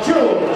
partiu!